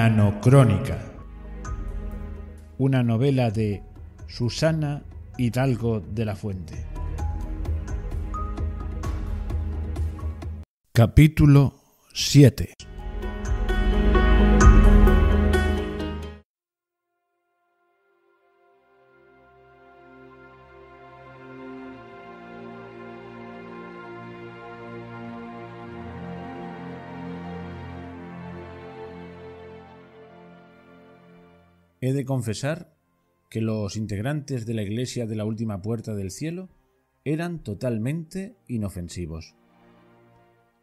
Nanocrónica. Una novela de Susana Hidalgo de la Fuente. Capítulo 7 de confesar que los integrantes de la Iglesia de la Última Puerta del Cielo eran totalmente inofensivos.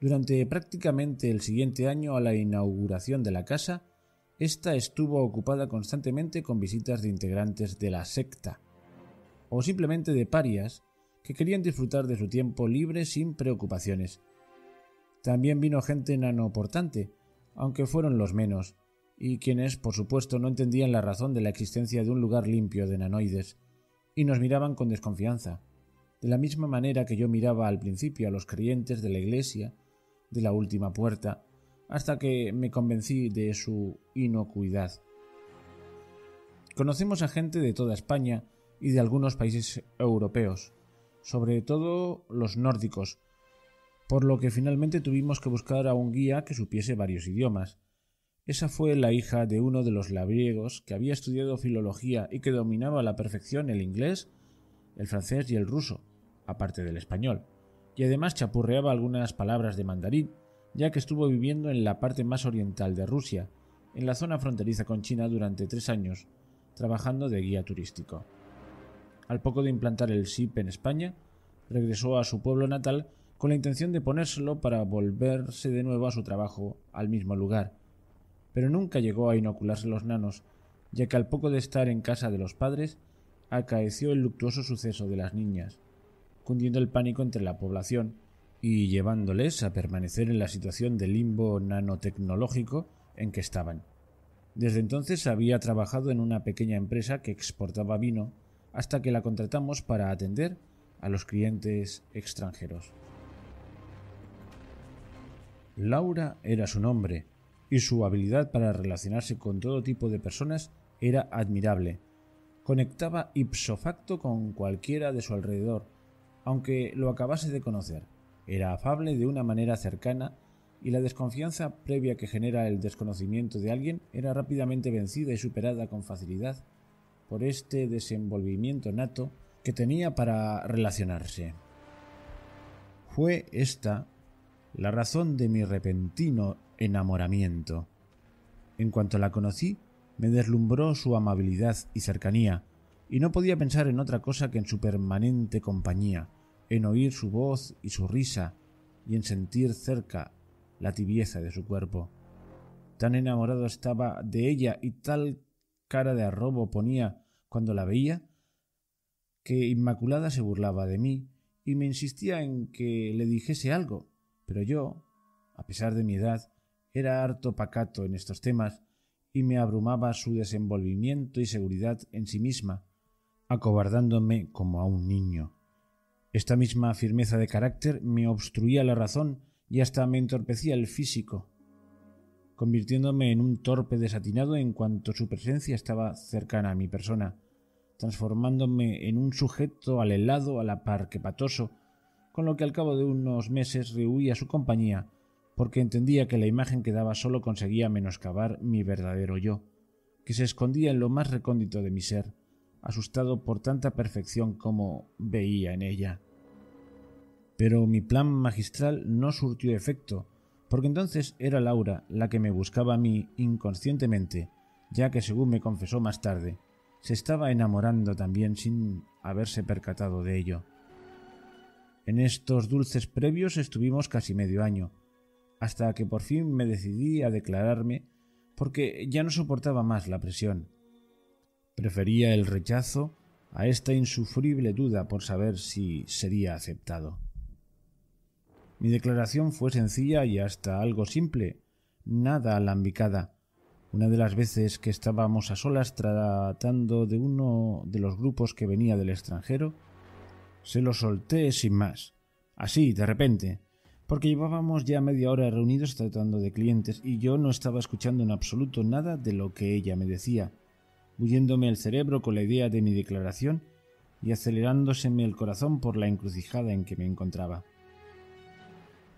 Durante prácticamente el siguiente año a la inauguración de la casa, ésta estuvo ocupada constantemente con visitas de integrantes de la secta, o simplemente de parias que querían disfrutar de su tiempo libre sin preocupaciones. También vino gente nanoportante, aunque fueron los menos, y quienes, por supuesto, no entendían la razón de la existencia de un lugar limpio de nanoides, y nos miraban con desconfianza, de la misma manera que yo miraba al principio a los creyentes de la Iglesia, de la última puerta, hasta que me convencí de su inocuidad. Conocemos a gente de toda España y de algunos países europeos, sobre todo los nórdicos, por lo que finalmente tuvimos que buscar a un guía que supiese varios idiomas, esa fue la hija de uno de los labriegos que había estudiado filología y que dominaba a la perfección el inglés, el francés y el ruso, aparte del español, y además chapurreaba algunas palabras de mandarín, ya que estuvo viviendo en la parte más oriental de Rusia, en la zona fronteriza con China durante tres años, trabajando de guía turístico. Al poco de implantar el SIP en España, regresó a su pueblo natal con la intención de ponérselo para volverse de nuevo a su trabajo al mismo lugar, pero nunca llegó a inocularse los nanos, ya que al poco de estar en casa de los padres, acaeció el luctuoso suceso de las niñas, cundiendo el pánico entre la población y llevándoles a permanecer en la situación de limbo nanotecnológico en que estaban. Desde entonces había trabajado en una pequeña empresa que exportaba vino hasta que la contratamos para atender a los clientes extranjeros. Laura era su nombre, y su habilidad para relacionarse con todo tipo de personas era admirable. Conectaba ipso facto con cualquiera de su alrededor, aunque lo acabase de conocer. Era afable de una manera cercana y la desconfianza previa que genera el desconocimiento de alguien era rápidamente vencida y superada con facilidad por este desenvolvimiento nato que tenía para relacionarse. Fue esta la razón de mi repentino enamoramiento. En cuanto la conocí, me deslumbró su amabilidad y cercanía, y no podía pensar en otra cosa que en su permanente compañía, en oír su voz y su risa, y en sentir cerca la tibieza de su cuerpo. Tan enamorado estaba de ella y tal cara de arrobo ponía cuando la veía, que Inmaculada se burlaba de mí y me insistía en que le dijese algo, pero yo, a pesar de mi edad, era harto pacato en estos temas y me abrumaba su desenvolvimiento y seguridad en sí misma, acobardándome como a un niño. Esta misma firmeza de carácter me obstruía la razón y hasta me entorpecía el físico, convirtiéndome en un torpe desatinado en cuanto su presencia estaba cercana a mi persona, transformándome en un sujeto alelado a la par que patoso, con lo que al cabo de unos meses rehuía su compañía porque entendía que la imagen que daba solo conseguía menoscabar mi verdadero yo, que se escondía en lo más recóndito de mi ser, asustado por tanta perfección como veía en ella. Pero mi plan magistral no surtió efecto, porque entonces era Laura la que me buscaba a mí inconscientemente, ya que según me confesó más tarde, se estaba enamorando también sin haberse percatado de ello. En estos dulces previos estuvimos casi medio año, hasta que por fin me decidí a declararme porque ya no soportaba más la presión. Prefería el rechazo a esta insufrible duda por saber si sería aceptado. Mi declaración fue sencilla y hasta algo simple, nada alambicada. Una de las veces que estábamos a solas tratando de uno de los grupos que venía del extranjero, se lo solté sin más, así, de repente, porque llevábamos ya media hora reunidos tratando de clientes y yo no estaba escuchando en absoluto nada de lo que ella me decía, huyéndome el cerebro con la idea de mi declaración y acelerándoseme el corazón por la encrucijada en que me encontraba.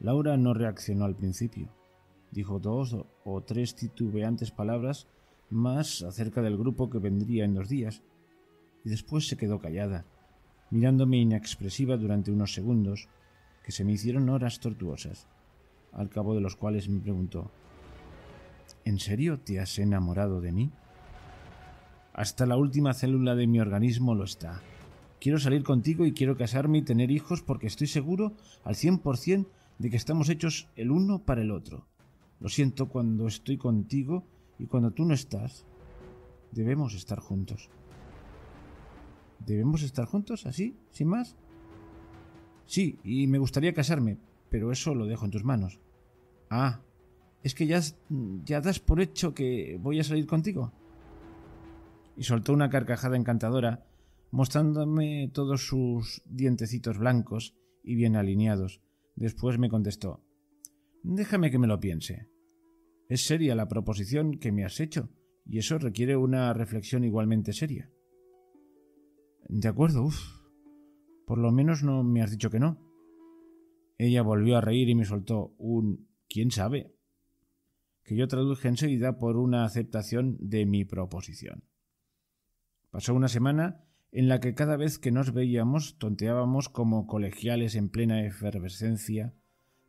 Laura no reaccionó al principio. Dijo dos o tres titubeantes palabras más acerca del grupo que vendría en dos días, y después se quedó callada, mirándome inexpresiva durante unos segundos, que se me hicieron horas tortuosas, al cabo de los cuales me preguntó ¿En serio te has enamorado de mí? Hasta la última célula de mi organismo lo está. Quiero salir contigo y quiero casarme y tener hijos porque estoy seguro al cien por cien de que estamos hechos el uno para el otro. Lo siento cuando estoy contigo y cuando tú no estás. Debemos estar juntos. ¿Debemos estar juntos así, sin más? Sí, y me gustaría casarme, pero eso lo dejo en tus manos. Ah, es que ya, ya das por hecho que voy a salir contigo. Y soltó una carcajada encantadora, mostrándome todos sus dientecitos blancos y bien alineados. Después me contestó Déjame que me lo piense. Es seria la proposición que me has hecho, y eso requiere una reflexión igualmente seria. De acuerdo, uff. Por lo menos no me has dicho que no. Ella volvió a reír y me soltó un ¿quién sabe? que yo traduje enseguida por una aceptación de mi proposición. Pasó una semana en la que cada vez que nos veíamos tonteábamos como colegiales en plena efervescencia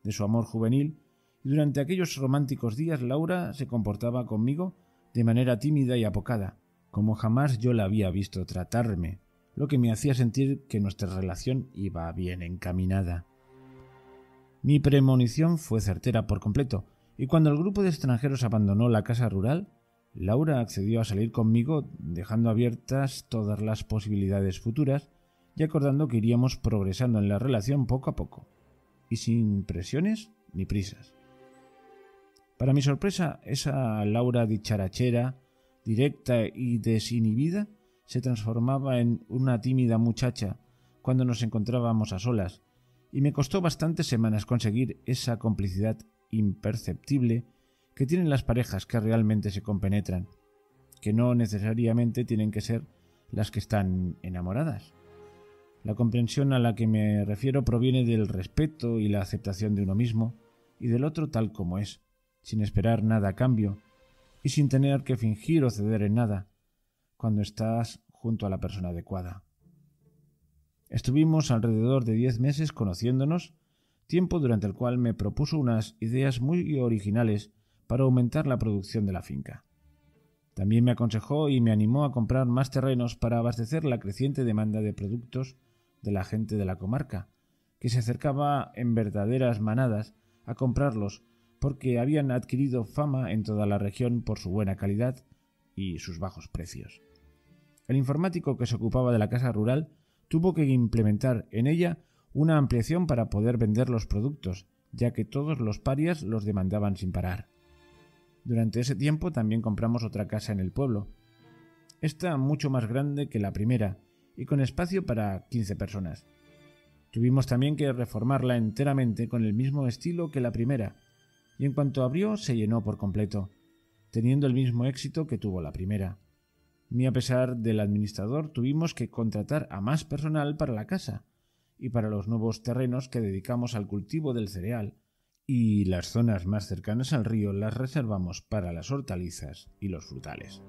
de su amor juvenil y durante aquellos románticos días Laura se comportaba conmigo de manera tímida y apocada, como jamás yo la había visto tratarme, lo que me hacía sentir que nuestra relación iba bien encaminada. Mi premonición fue certera por completo, y cuando el grupo de extranjeros abandonó la casa rural, Laura accedió a salir conmigo, dejando abiertas todas las posibilidades futuras y acordando que iríamos progresando en la relación poco a poco, y sin presiones ni prisas. Para mi sorpresa, esa Laura dicharachera, directa y desinhibida, se transformaba en una tímida muchacha cuando nos encontrábamos a solas, y me costó bastantes semanas conseguir esa complicidad imperceptible que tienen las parejas que realmente se compenetran, que no necesariamente tienen que ser las que están enamoradas. La comprensión a la que me refiero proviene del respeto y la aceptación de uno mismo y del otro tal como es, sin esperar nada a cambio y sin tener que fingir o ceder en nada cuando estás junto a la persona adecuada. Estuvimos alrededor de diez meses conociéndonos, tiempo durante el cual me propuso unas ideas muy originales para aumentar la producción de la finca. También me aconsejó y me animó a comprar más terrenos para abastecer la creciente demanda de productos de la gente de la comarca, que se acercaba en verdaderas manadas a comprarlos porque habían adquirido fama en toda la región por su buena calidad y sus bajos precios. El informático que se ocupaba de la casa rural tuvo que implementar en ella una ampliación para poder vender los productos, ya que todos los parias los demandaban sin parar. Durante ese tiempo también compramos otra casa en el pueblo, esta mucho más grande que la primera y con espacio para 15 personas. Tuvimos también que reformarla enteramente con el mismo estilo que la primera, y en cuanto abrió se llenó por completo, teniendo el mismo éxito que tuvo la primera. Ni a pesar del administrador tuvimos que contratar a más personal para la casa y para los nuevos terrenos que dedicamos al cultivo del cereal, y las zonas más cercanas al río las reservamos para las hortalizas y los frutales.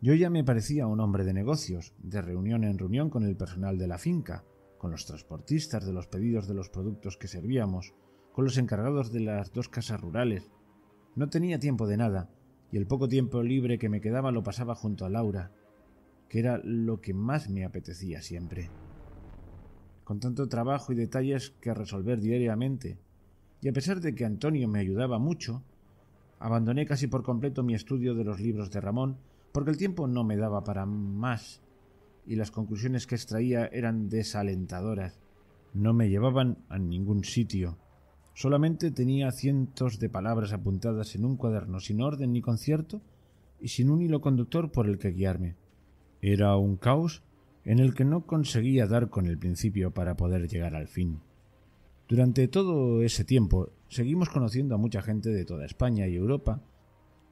Yo ya me parecía un hombre de negocios, de reunión en reunión con el personal de la finca, con los transportistas de los pedidos de los productos que servíamos, con los encargados de las dos casas rurales. No tenía tiempo de nada, y el poco tiempo libre que me quedaba lo pasaba junto a Laura, que era lo que más me apetecía siempre. Con tanto trabajo y detalles que resolver diariamente, y a pesar de que Antonio me ayudaba mucho, abandoné casi por completo mi estudio de los libros de Ramón, porque el tiempo no me daba para más, y las conclusiones que extraía eran desalentadoras. No me llevaban a ningún sitio. Solamente tenía cientos de palabras apuntadas en un cuaderno sin orden ni concierto y sin un hilo conductor por el que guiarme. Era un caos en el que no conseguía dar con el principio para poder llegar al fin. Durante todo ese tiempo seguimos conociendo a mucha gente de toda España y Europa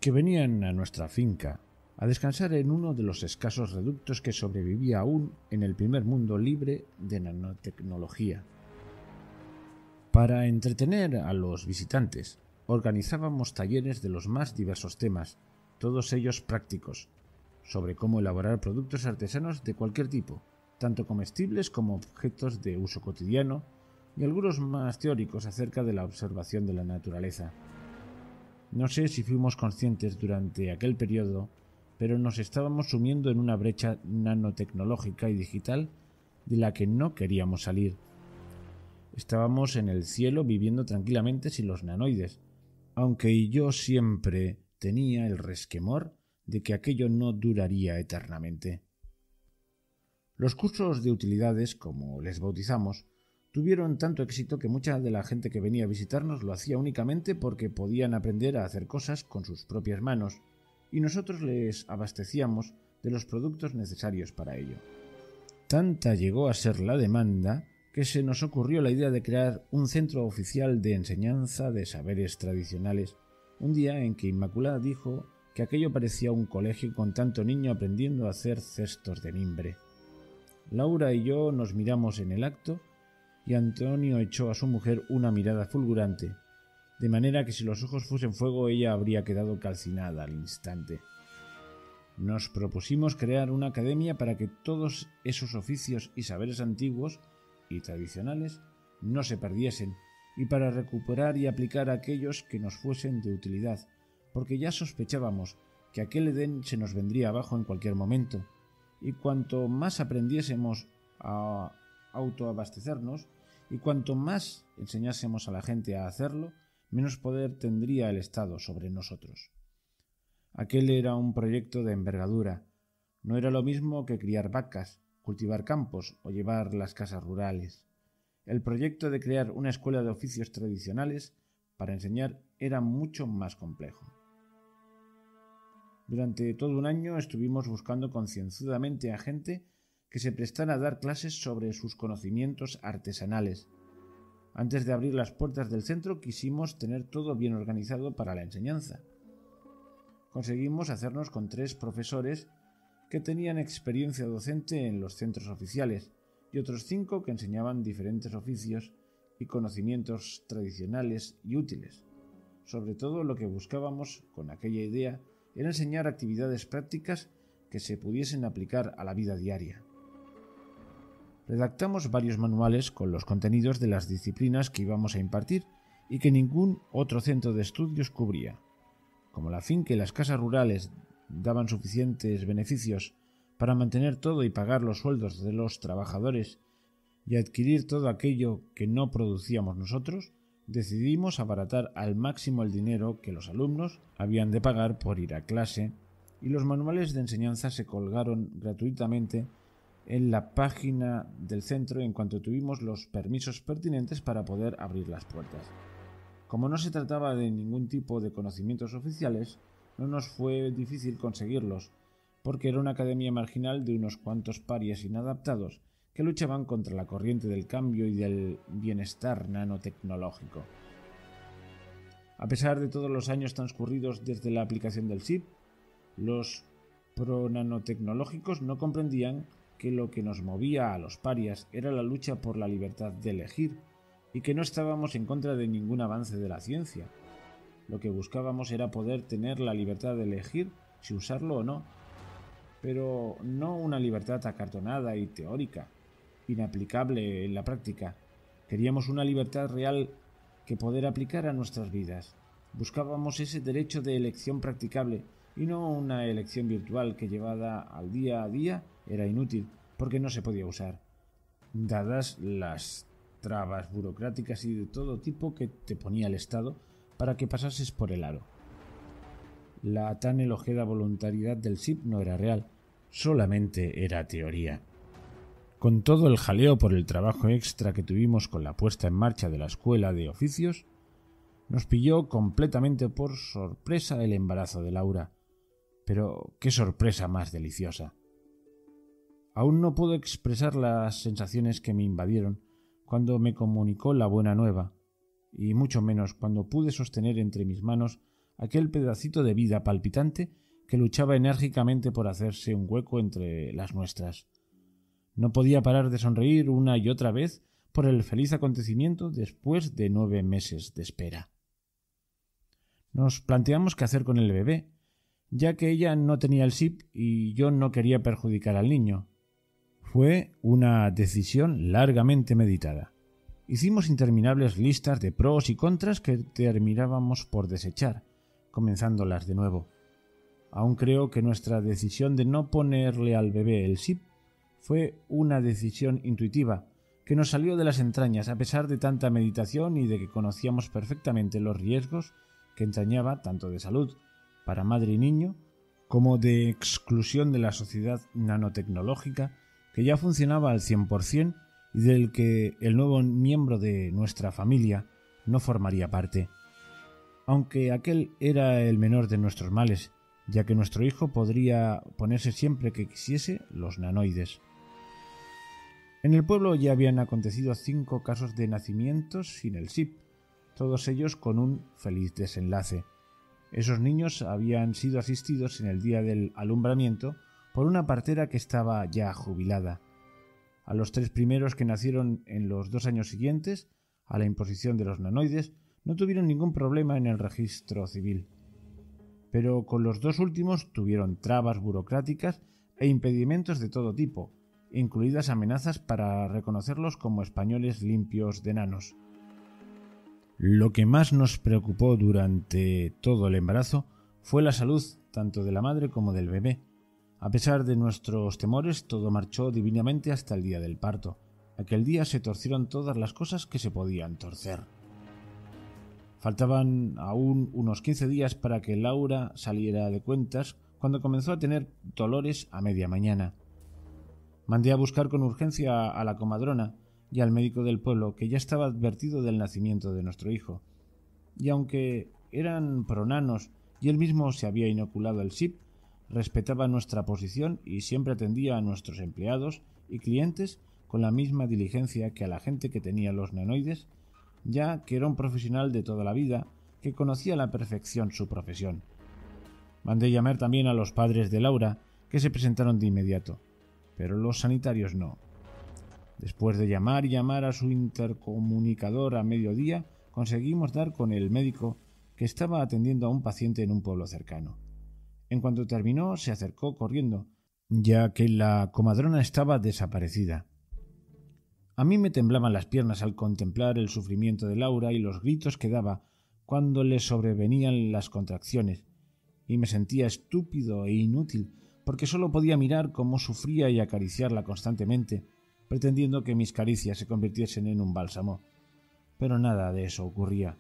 que venían a nuestra finca a descansar en uno de los escasos reductos que sobrevivía aún en el primer mundo libre de nanotecnología. Para entretener a los visitantes, organizábamos talleres de los más diversos temas, todos ellos prácticos, sobre cómo elaborar productos artesanos de cualquier tipo, tanto comestibles como objetos de uso cotidiano, y algunos más teóricos acerca de la observación de la naturaleza. No sé si fuimos conscientes durante aquel periodo, pero nos estábamos sumiendo en una brecha nanotecnológica y digital de la que no queríamos salir. Estábamos en el cielo viviendo tranquilamente sin los nanoides, aunque yo siempre tenía el resquemor de que aquello no duraría eternamente. Los cursos de utilidades, como les bautizamos, tuvieron tanto éxito que mucha de la gente que venía a visitarnos lo hacía únicamente porque podían aprender a hacer cosas con sus propias manos, y nosotros les abastecíamos de los productos necesarios para ello. Tanta llegó a ser la demanda que se nos ocurrió la idea de crear un centro oficial de enseñanza de saberes tradicionales, un día en que Inmaculada dijo que aquello parecía un colegio con tanto niño aprendiendo a hacer cestos de mimbre. Laura y yo nos miramos en el acto y Antonio echó a su mujer una mirada fulgurante, de manera que si los ojos fuesen fuego ella habría quedado calcinada al instante. Nos propusimos crear una academia para que todos esos oficios y saberes antiguos tradicionales no se perdiesen y para recuperar y aplicar aquellos que nos fuesen de utilidad, porque ya sospechábamos que aquel Edén se nos vendría abajo en cualquier momento, y cuanto más aprendiésemos a autoabastecernos, y cuanto más enseñásemos a la gente a hacerlo, menos poder tendría el Estado sobre nosotros. Aquel era un proyecto de envergadura. No era lo mismo que criar vacas, cultivar campos o llevar las casas rurales. El proyecto de crear una escuela de oficios tradicionales para enseñar era mucho más complejo. Durante todo un año estuvimos buscando concienzudamente a gente que se prestara a dar clases sobre sus conocimientos artesanales. Antes de abrir las puertas del centro quisimos tener todo bien organizado para la enseñanza. Conseguimos hacernos con tres profesores que tenían experiencia docente en los centros oficiales y otros cinco que enseñaban diferentes oficios y conocimientos tradicionales y útiles. Sobre todo lo que buscábamos con aquella idea era enseñar actividades prácticas que se pudiesen aplicar a la vida diaria. Redactamos varios manuales con los contenidos de las disciplinas que íbamos a impartir y que ningún otro centro de estudios cubría. Como la finca y las casas rurales daban suficientes beneficios para mantener todo y pagar los sueldos de los trabajadores y adquirir todo aquello que no producíamos nosotros, decidimos abaratar al máximo el dinero que los alumnos habían de pagar por ir a clase y los manuales de enseñanza se colgaron gratuitamente en la página del centro en cuanto tuvimos los permisos pertinentes para poder abrir las puertas. Como no se trataba de ningún tipo de conocimientos oficiales, no nos fue difícil conseguirlos, porque era una academia marginal de unos cuantos parias inadaptados que luchaban contra la corriente del cambio y del bienestar nanotecnológico. A pesar de todos los años transcurridos desde la aplicación del SIP, los pro-nanotecnológicos no comprendían que lo que nos movía a los parias era la lucha por la libertad de elegir y que no estábamos en contra de ningún avance de la ciencia, lo que buscábamos era poder tener la libertad de elegir si usarlo o no, pero no una libertad acartonada y teórica, inaplicable en la práctica. Queríamos una libertad real que poder aplicar a nuestras vidas. Buscábamos ese derecho de elección practicable y no una elección virtual que llevada al día a día era inútil porque no se podía usar, dadas las trabas burocráticas y de todo tipo que te ponía el Estado para que pasases por el aro. La tan elogiada voluntariedad del SIP no era real, solamente era teoría. Con todo el jaleo por el trabajo extra que tuvimos con la puesta en marcha de la escuela de oficios, nos pilló completamente por sorpresa el embarazo de Laura. Pero qué sorpresa más deliciosa. Aún no puedo expresar las sensaciones que me invadieron cuando me comunicó la buena nueva, y mucho menos cuando pude sostener entre mis manos aquel pedacito de vida palpitante que luchaba enérgicamente por hacerse un hueco entre las nuestras. No podía parar de sonreír una y otra vez por el feliz acontecimiento después de nueve meses de espera. Nos planteamos qué hacer con el bebé, ya que ella no tenía el SIP y yo no quería perjudicar al niño. Fue una decisión largamente meditada. Hicimos interminables listas de pros y contras que terminábamos por desechar, comenzándolas de nuevo. Aún creo que nuestra decisión de no ponerle al bebé el SIP fue una decisión intuitiva, que nos salió de las entrañas a pesar de tanta meditación y de que conocíamos perfectamente los riesgos que entrañaba tanto de salud para madre y niño como de exclusión de la sociedad nanotecnológica que ya funcionaba al 100% y del que el nuevo miembro de nuestra familia no formaría parte. Aunque aquel era el menor de nuestros males, ya que nuestro hijo podría ponerse siempre que quisiese los nanoides. En el pueblo ya habían acontecido cinco casos de nacimientos sin el SIP, todos ellos con un feliz desenlace. Esos niños habían sido asistidos en el día del alumbramiento por una partera que estaba ya jubilada. A los tres primeros que nacieron en los dos años siguientes, a la imposición de los nanoides, no tuvieron ningún problema en el registro civil. Pero con los dos últimos tuvieron trabas burocráticas e impedimentos de todo tipo, incluidas amenazas para reconocerlos como españoles limpios de nanos. Lo que más nos preocupó durante todo el embarazo fue la salud tanto de la madre como del bebé. A pesar de nuestros temores, todo marchó divinamente hasta el día del parto. Aquel día se torcieron todas las cosas que se podían torcer. Faltaban aún unos 15 días para que Laura saliera de cuentas cuando comenzó a tener dolores a media mañana. Mandé a buscar con urgencia a la comadrona y al médico del pueblo, que ya estaba advertido del nacimiento de nuestro hijo. Y aunque eran pronanos y él mismo se había inoculado el SIP, respetaba nuestra posición y siempre atendía a nuestros empleados y clientes con la misma diligencia que a la gente que tenía los nanoides, ya que era un profesional de toda la vida que conocía a la perfección su profesión. Mandé llamar también a los padres de Laura, que se presentaron de inmediato pero los sanitarios no. Después de llamar y llamar a su intercomunicador a mediodía, conseguimos dar con el médico que estaba atendiendo a un paciente en un pueblo cercano. En cuanto terminó, se acercó corriendo, ya que la comadrona estaba desaparecida. A mí me temblaban las piernas al contemplar el sufrimiento de Laura y los gritos que daba cuando le sobrevenían las contracciones, y me sentía estúpido e inútil porque solo podía mirar cómo sufría y acariciarla constantemente, pretendiendo que mis caricias se convirtiesen en un bálsamo. Pero nada de eso ocurría.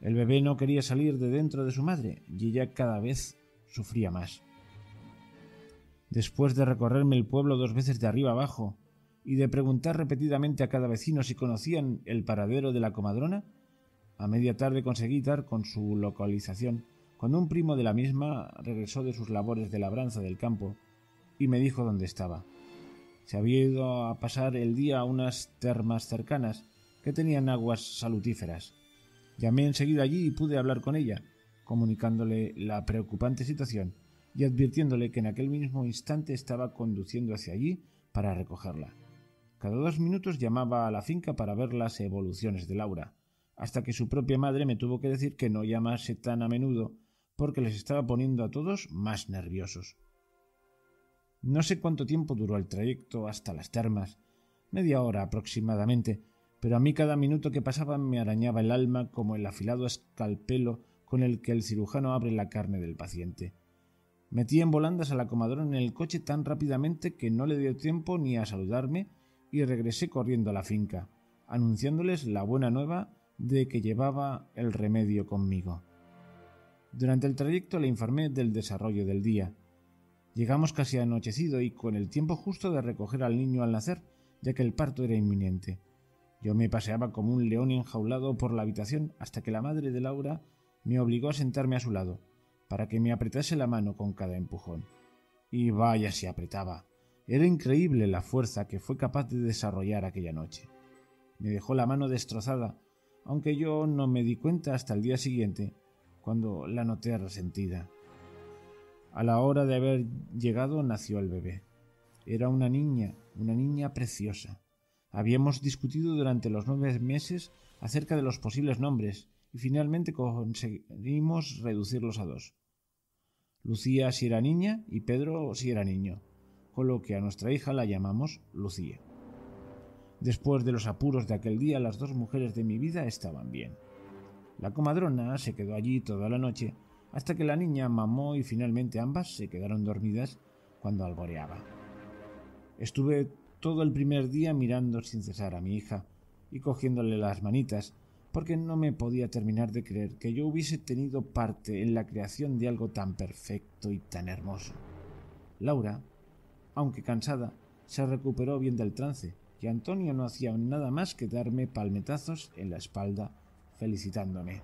El bebé no quería salir de dentro de su madre y ella cada vez sufría más. Después de recorrerme el pueblo dos veces de arriba abajo y de preguntar repetidamente a cada vecino si conocían el paradero de la comadrona, a media tarde conseguí dar con su localización cuando un primo de la misma regresó de sus labores de labranza del campo y me dijo dónde estaba. Se había ido a pasar el día a unas termas cercanas que tenían aguas salutíferas. Llamé enseguida allí y pude hablar con ella, comunicándole la preocupante situación y advirtiéndole que en aquel mismo instante estaba conduciendo hacia allí para recogerla. Cada dos minutos llamaba a la finca para ver las evoluciones de Laura, hasta que su propia madre me tuvo que decir que no llamase tan a menudo porque les estaba poniendo a todos más nerviosos. No sé cuánto tiempo duró el trayecto hasta las termas, media hora aproximadamente, pero a mí cada minuto que pasaba me arañaba el alma como el afilado escalpelo con el que el cirujano abre la carne del paciente. Metí en volandas a la comadrona en el coche tan rápidamente que no le dio tiempo ni a saludarme y regresé corriendo a la finca, anunciándoles la buena nueva de que llevaba el remedio conmigo. Durante el trayecto le informé del desarrollo del día. Llegamos casi anochecido y con el tiempo justo de recoger al niño al nacer, ya que el parto era inminente. Yo me paseaba como un león enjaulado por la habitación hasta que la madre de Laura me obligó a sentarme a su lado, para que me apretase la mano con cada empujón. Y vaya si apretaba. Era increíble la fuerza que fue capaz de desarrollar aquella noche. me dejó la mano destrozada, aunque yo no me di cuenta hasta el día siguiente, cuando la noté resentida. A la hora de haber llegado nació el bebé. Era una niña, una niña preciosa. Habíamos discutido durante los nueve meses acerca de los posibles nombres y finalmente conseguimos reducirlos a dos. Lucía si era niña y Pedro si era niño, con lo que a nuestra hija la llamamos Lucía. Después de los apuros de aquel día, las dos mujeres de mi vida estaban bien. La comadrona se quedó allí toda la noche hasta que la niña mamó y finalmente ambas se quedaron dormidas cuando alboreaba. Estuve todo el primer día mirando sin cesar a mi hija y cogiéndole las manitas, porque no me podía terminar de creer que yo hubiese tenido parte en la creación de algo tan perfecto y tan hermoso. Laura, aunque cansada, se recuperó bien del trance, y Antonio no hacía nada más que darme palmetazos en la espalda, felicitándome.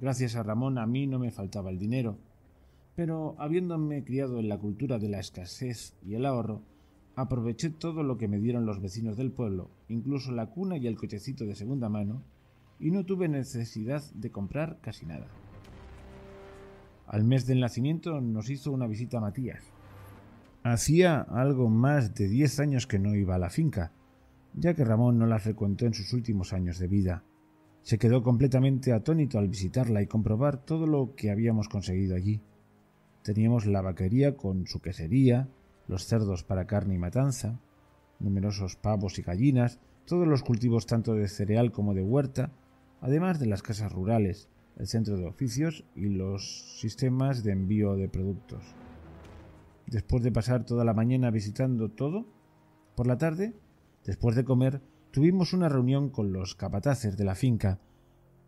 Gracias a Ramón a mí no me faltaba el dinero, pero habiéndome criado en la cultura de la escasez y el ahorro, aproveché todo lo que me dieron los vecinos del pueblo, incluso la cuna y el cochecito de segunda mano, y no tuve necesidad de comprar casi nada. Al mes del nacimiento nos hizo una visita Matías. Hacía algo más de diez años que no iba a la finca, ya que Ramón no la frecuentó en sus últimos años de vida. Se quedó completamente atónito al visitarla y comprobar todo lo que habíamos conseguido allí. Teníamos la vaquería con su quesería, los cerdos para carne y matanza, numerosos pavos y gallinas, todos los cultivos tanto de cereal como de huerta, además de las casas rurales, el centro de oficios y los sistemas de envío de productos. Después de pasar toda la mañana visitando todo, por la tarde, después de comer, tuvimos una reunión con los capataces de la finca,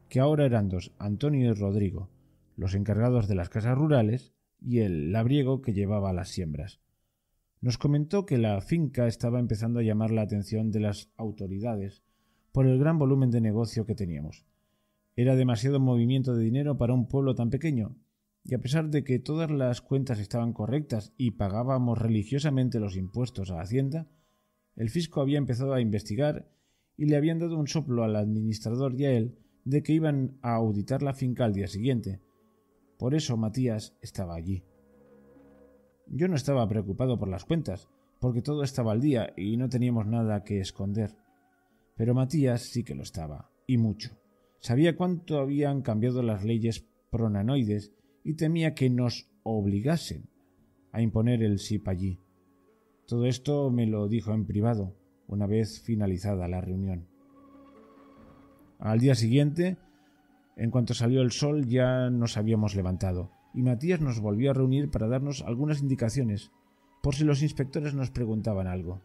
que ahora eran dos, Antonio y Rodrigo, los encargados de las casas rurales y el labriego que llevaba las siembras. Nos comentó que la finca estaba empezando a llamar la atención de las autoridades por el gran volumen de negocio que teníamos. Era demasiado movimiento de dinero para un pueblo tan pequeño, y a pesar de que todas las cuentas estaban correctas y pagábamos religiosamente los impuestos a Hacienda, el fisco había empezado a investigar y le habían dado un soplo al administrador y a él de que iban a auditar la finca al día siguiente. Por eso Matías estaba allí. Yo no estaba preocupado por las cuentas, porque todo estaba al día y no teníamos nada que esconder. Pero Matías sí que lo estaba, y mucho. Sabía cuánto habían cambiado las leyes pronanoides y temía que nos obligasen a imponer el SIP allí. Todo esto me lo dijo en privado, una vez finalizada la reunión. Al día siguiente, en cuanto salió el sol, ya nos habíamos levantado y Matías nos volvió a reunir para darnos algunas indicaciones, por si los inspectores nos preguntaban algo.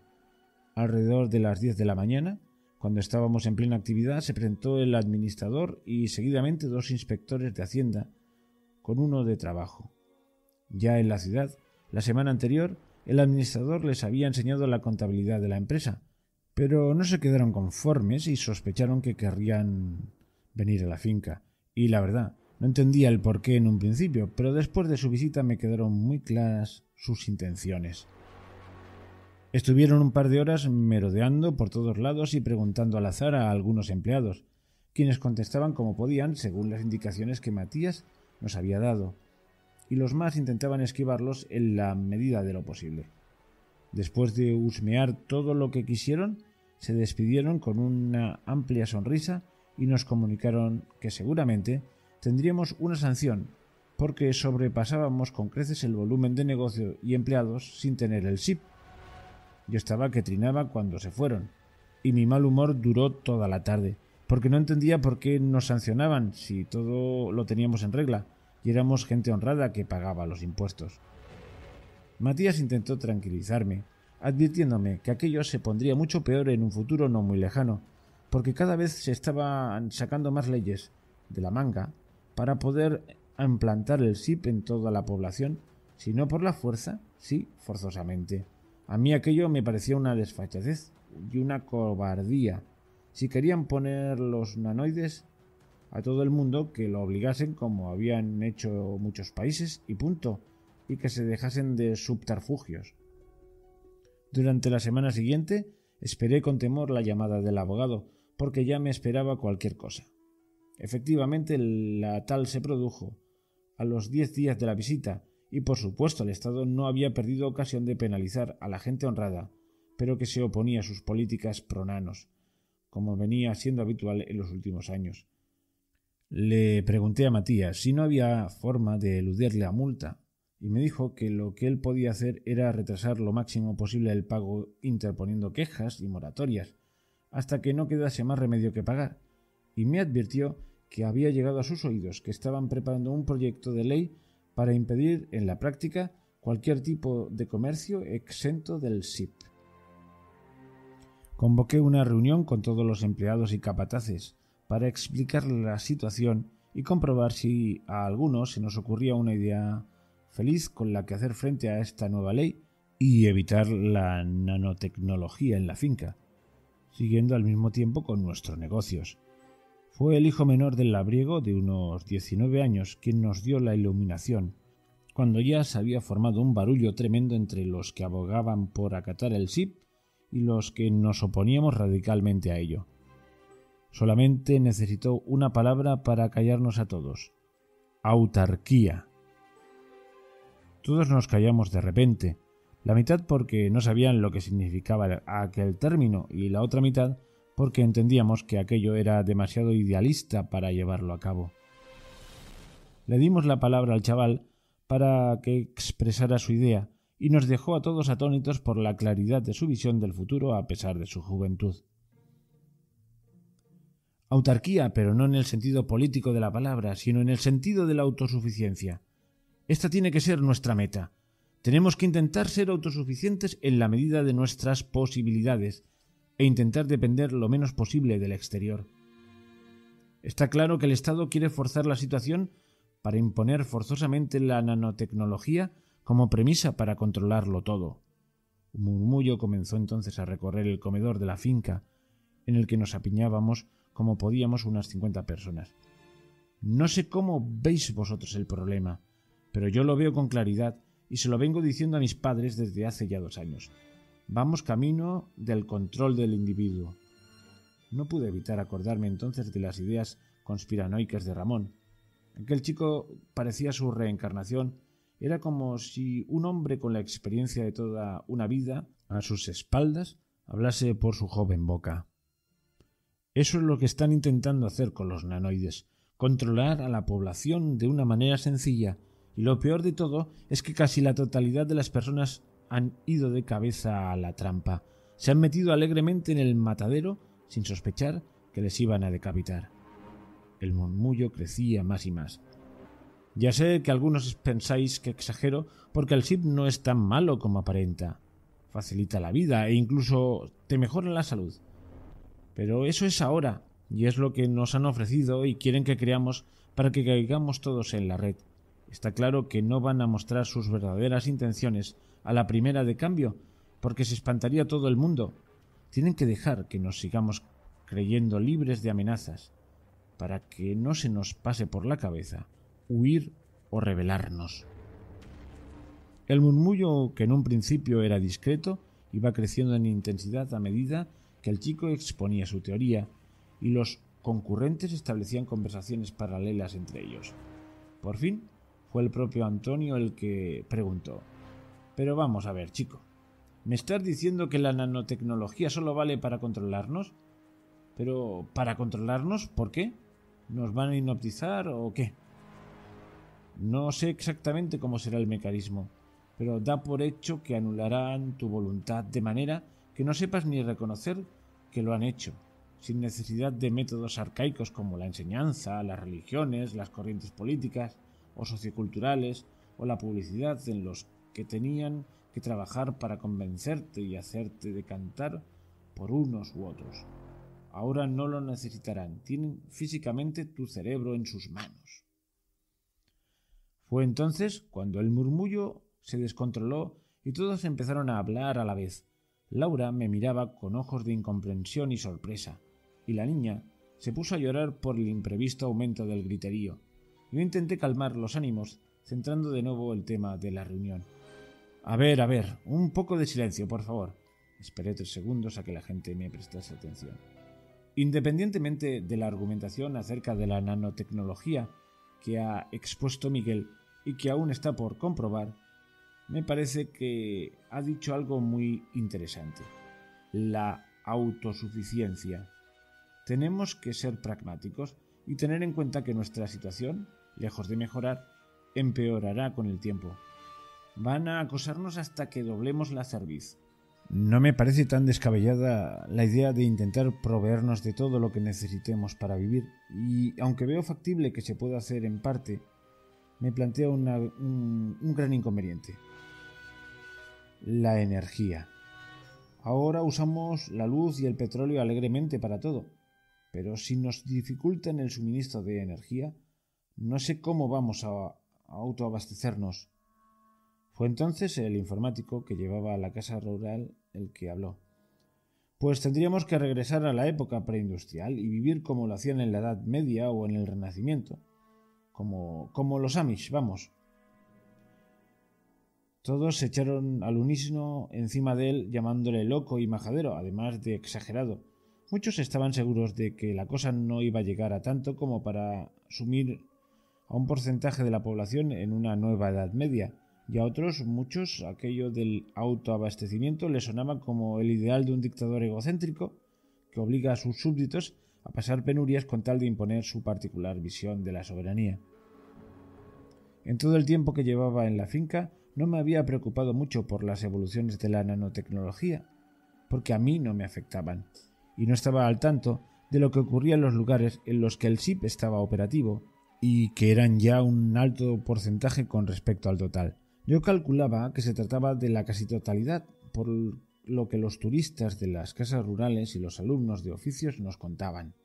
Alrededor de las diez de la mañana, cuando estábamos en plena actividad, se presentó el administrador y seguidamente dos inspectores de Hacienda, con uno de trabajo. Ya en la ciudad, la semana anterior, el administrador les había enseñado la contabilidad de la empresa, pero no se quedaron conformes y sospecharon que querrían venir a la finca. Y la verdad, no entendía el porqué en un principio, pero después de su visita me quedaron muy claras sus intenciones. Estuvieron un par de horas merodeando por todos lados y preguntando al azar a algunos empleados, quienes contestaban como podían según las indicaciones que Matías nos había dado, y los más intentaban esquivarlos en la medida de lo posible. Después de husmear todo lo que quisieron, se despidieron con una amplia sonrisa y nos comunicaron que seguramente tendríamos una sanción porque sobrepasábamos con creces el volumen de negocio y empleados sin tener el SIP. Yo estaba que trinaba cuando se fueron, y mi mal humor duró toda la tarde, porque no entendía por qué nos sancionaban si todo lo teníamos en regla y éramos gente honrada que pagaba los impuestos. Matías intentó tranquilizarme, advirtiéndome que aquello se pondría mucho peor en un futuro no muy lejano, porque cada vez se estaban sacando más leyes de la manga para poder implantar el SIP en toda la población, si no por la fuerza, sí forzosamente. A mí aquello me parecía una desfachatez y una cobardía. Si querían poner los nanoides a todo el mundo, que lo obligasen como habían hecho muchos países y punto, y que se dejasen de subterfugios. Durante la semana siguiente Esperé con temor la llamada del abogado, porque ya me esperaba cualquier cosa. Efectivamente, la tal se produjo a los diez días de la visita, y por supuesto el Estado no había perdido ocasión de penalizar a la gente honrada, pero que se oponía a sus políticas pronanos, como venía siendo habitual en los últimos años. Le pregunté a Matías si no había forma de eludirle la multa, y me dijo que lo que él podía hacer era retrasar lo máximo posible el pago interponiendo quejas y moratorias, hasta que no quedase más remedio que pagar, y me advirtió que había llegado a sus oídos que estaban preparando un proyecto de ley para impedir en la práctica cualquier tipo de comercio exento del SIP. Convoqué una reunión con todos los empleados y capataces para explicar la situación y comprobar si a algunos se nos ocurría una idea feliz con la que hacer frente a esta nueva ley y evitar la nanotecnología en la finca, siguiendo al mismo tiempo con nuestros negocios. Fue el hijo menor del labriego de unos 19 años quien nos dio la iluminación, cuando ya se había formado un barullo tremendo entre los que abogaban por acatar el SIP y los que nos oponíamos radicalmente a ello. Solamente necesitó una palabra para callarnos a todos. Autarquía. Todos nos callamos de repente, la mitad porque no sabían lo que significaba aquel término y la otra mitad porque entendíamos que aquello era demasiado idealista para llevarlo a cabo. Le dimos la palabra al chaval para que expresara su idea y nos dejó a todos atónitos por la claridad de su visión del futuro a pesar de su juventud. Autarquía, pero no en el sentido político de la palabra, sino en el sentido de la autosuficiencia. Esta tiene que ser nuestra meta. Tenemos que intentar ser autosuficientes en la medida de nuestras posibilidades e intentar depender lo menos posible del exterior. Está claro que el Estado quiere forzar la situación para imponer forzosamente la nanotecnología como premisa para controlarlo todo. Un murmullo comenzó entonces a recorrer el comedor de la finca, en el que nos apiñábamos como podíamos unas cincuenta personas. No sé cómo veis vosotros el problema, pero yo lo veo con claridad y se lo vengo diciendo a mis padres desde hace ya dos años. Vamos camino del control del individuo. No pude evitar acordarme entonces de las ideas conspiranoicas de Ramón. Aquel chico parecía su reencarnación era como si un hombre con la experiencia de toda una vida a sus espaldas hablase por su joven boca. Eso es lo que están intentando hacer con los nanoides, controlar a la población de una manera sencilla, y lo peor de todo es que casi la totalidad de las personas han ido de cabeza a la trampa, se han metido alegremente en el matadero sin sospechar que les iban a decapitar. El murmullo crecía más y más. Ya sé que algunos pensáis que exagero porque el SIP no es tan malo como aparenta. Facilita la vida e incluso te mejora la salud. Pero eso es ahora, y es lo que nos han ofrecido y quieren que creamos para que caigamos todos en la red. Está claro que no van a mostrar sus verdaderas intenciones a la primera de cambio, porque se espantaría todo el mundo. Tienen que dejar que nos sigamos creyendo libres de amenazas, para que no se nos pase por la cabeza huir o rebelarnos. El murmullo, que en un principio era discreto, iba creciendo en intensidad a medida que el chico exponía su teoría y los concurrentes establecían conversaciones paralelas entre ellos. Por fin, fue el propio Antonio el que preguntó Pero vamos a ver, chico, ¿me estás diciendo que la nanotecnología solo vale para controlarnos? Pero, ¿para controlarnos? ¿Por qué? ¿Nos van a hipnotizar o qué? No sé exactamente cómo será el mecanismo, pero da por hecho que anularán tu voluntad de manera que no sepas ni reconocer que lo han hecho, sin necesidad de métodos arcaicos como la enseñanza, las religiones, las corrientes políticas o socioculturales o la publicidad en los que tenían que trabajar para convencerte y hacerte decantar por unos u otros. Ahora no lo necesitarán, tienen físicamente tu cerebro en sus manos. Fue entonces cuando el murmullo se descontroló y todos empezaron a hablar a la vez. Laura me miraba con ojos de incomprensión y sorpresa, y la niña se puso a llorar por el imprevisto aumento del griterío. Yo intenté calmar los ánimos, centrando de nuevo el tema de la reunión. A ver, a ver, un poco de silencio, por favor. Esperé tres segundos a que la gente me prestase atención. Independientemente de la argumentación acerca de la nanotecnología que ha expuesto Miguel y que aún está por comprobar, me parece que ha dicho algo muy interesante. La autosuficiencia. Tenemos que ser pragmáticos y tener en cuenta que nuestra situación, lejos de mejorar, empeorará con el tiempo. Van a acosarnos hasta que doblemos la cerviz. No me parece tan descabellada la idea de intentar proveernos de todo lo que necesitemos para vivir, y aunque veo factible que se pueda hacer en parte, me plantea un, un gran inconveniente. La energía. Ahora usamos la luz y el petróleo alegremente para todo, pero si nos dificultan el suministro de energía, no sé cómo vamos a autoabastecernos. Fue entonces el informático que llevaba a la casa rural el que habló. Pues tendríamos que regresar a la época preindustrial y vivir como lo hacían en la Edad Media o en el Renacimiento. Como, como los Amish, vamos. Todos se echaron al unísono encima de él llamándole loco y majadero, además de exagerado. Muchos estaban seguros de que la cosa no iba a llegar a tanto como para sumir a un porcentaje de la población en una nueva Edad Media, y a otros, muchos, aquello del autoabastecimiento le sonaba como el ideal de un dictador egocéntrico que obliga a sus súbditos a pasar penurias con tal de imponer su particular visión de la soberanía. En todo el tiempo que llevaba en la finca no me había preocupado mucho por las evoluciones de la nanotecnología, porque a mí no me afectaban, y no estaba al tanto de lo que ocurría en los lugares en los que el SIP estaba operativo y que eran ya un alto porcentaje con respecto al total. Yo calculaba que se trataba de la casi totalidad, por lo que los turistas de las casas rurales y los alumnos de oficios nos contaban.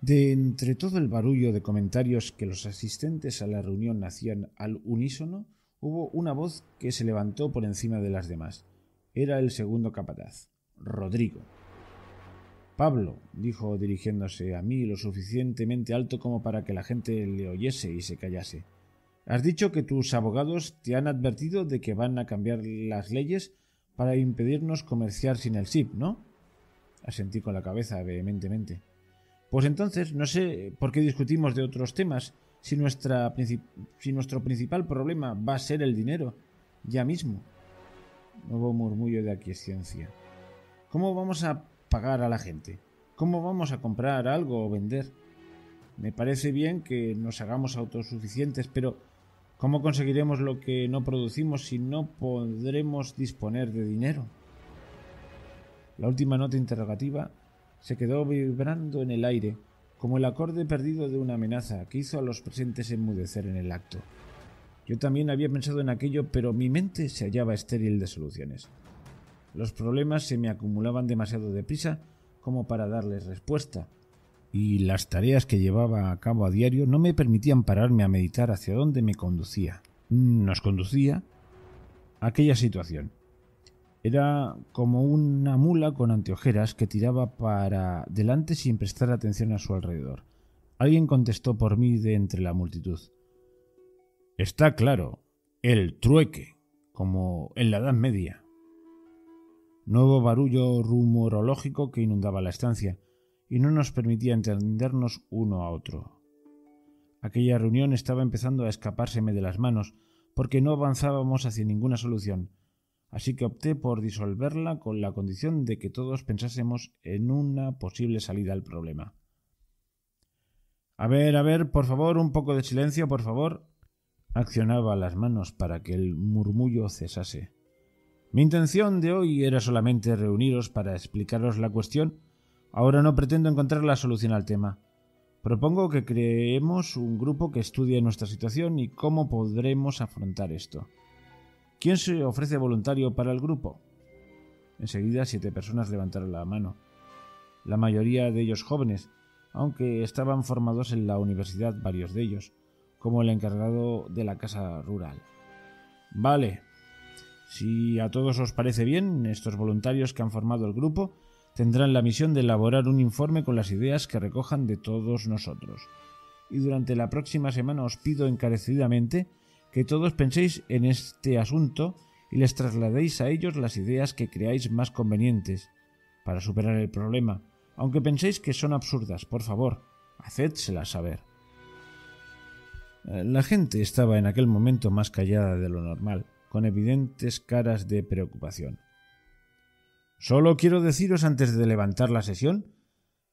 De entre todo el barullo de comentarios que los asistentes a la reunión hacían al unísono, hubo una voz que se levantó por encima de las demás. Era el segundo capataz, Rodrigo. Pablo, dijo dirigiéndose a mí lo suficientemente alto como para que la gente le oyese y se callase. Has dicho que tus abogados te han advertido de que van a cambiar las leyes para impedirnos comerciar sin el SIP, ¿no? Asentí con la cabeza vehementemente. Pues entonces no sé por qué discutimos de otros temas si, nuestra, si nuestro principal problema va a ser el dinero, ya mismo. Nuevo murmullo de aquiescencia. ¿Cómo vamos a pagar a la gente? ¿Cómo vamos a comprar algo o vender? Me parece bien que nos hagamos autosuficientes, pero ¿Cómo conseguiremos lo que no producimos si no podremos disponer de dinero? La última nota interrogativa se quedó vibrando en el aire como el acorde perdido de una amenaza que hizo a los presentes enmudecer en el acto. Yo también había pensado en aquello, pero mi mente se hallaba estéril de soluciones. Los problemas se me acumulaban demasiado deprisa como para darles respuesta, y las tareas que llevaba a cabo a diario no me permitían pararme a meditar hacia dónde me conducía. Nos conducía aquella situación. Era como una mula con anteojeras que tiraba para delante sin prestar atención a su alrededor. Alguien contestó por mí de entre la multitud. Está claro, el trueque, como en la Edad Media. Nuevo barullo rumorológico que inundaba la estancia y no nos permitía entendernos uno a otro. Aquella reunión estaba empezando a escapárseme de las manos, porque no avanzábamos hacia ninguna solución, así que opté por disolverla con la condición de que todos pensásemos en una posible salida al problema. A ver, a ver, por favor, un poco de silencio, por favor. Accionaba las manos para que el murmullo cesase. Mi intención de hoy era solamente reuniros para explicaros la cuestión Ahora no pretendo encontrar la solución al tema. Propongo que creemos un grupo que estudie nuestra situación y cómo podremos afrontar esto. ¿Quién se ofrece voluntario para el grupo? Enseguida siete personas levantaron la mano. La mayoría de ellos jóvenes, aunque estaban formados en la universidad varios de ellos, como el encargado de la casa rural. Vale. Si a todos os parece bien, estos voluntarios que han formado el grupo tendrán la misión de elaborar un informe con las ideas que recojan de todos nosotros. Y durante la próxima semana os pido encarecidamente que todos penséis en este asunto y les trasladéis a ellos las ideas que creáis más convenientes para superar el problema, aunque penséis que son absurdas, por favor, hacédselas saber. Eh, la gente estaba en aquel momento más callada de lo normal, con evidentes caras de preocupación. Solo quiero deciros antes de levantar la sesión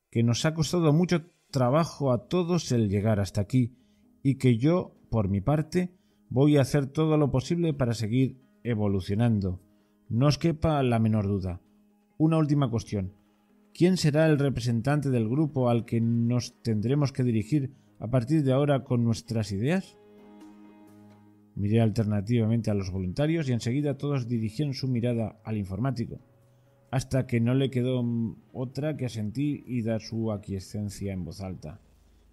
que nos ha costado mucho trabajo a todos el llegar hasta aquí y que yo, por mi parte, voy a hacer todo lo posible para seguir evolucionando. No os quepa la menor duda. Una última cuestión. ¿Quién será el representante del grupo al que nos tendremos que dirigir a partir de ahora con nuestras ideas? Miré alternativamente a los voluntarios y enseguida todos dirigieron su mirada al informático, hasta que no le quedó otra que asentir y dar su aquiescencia en voz alta.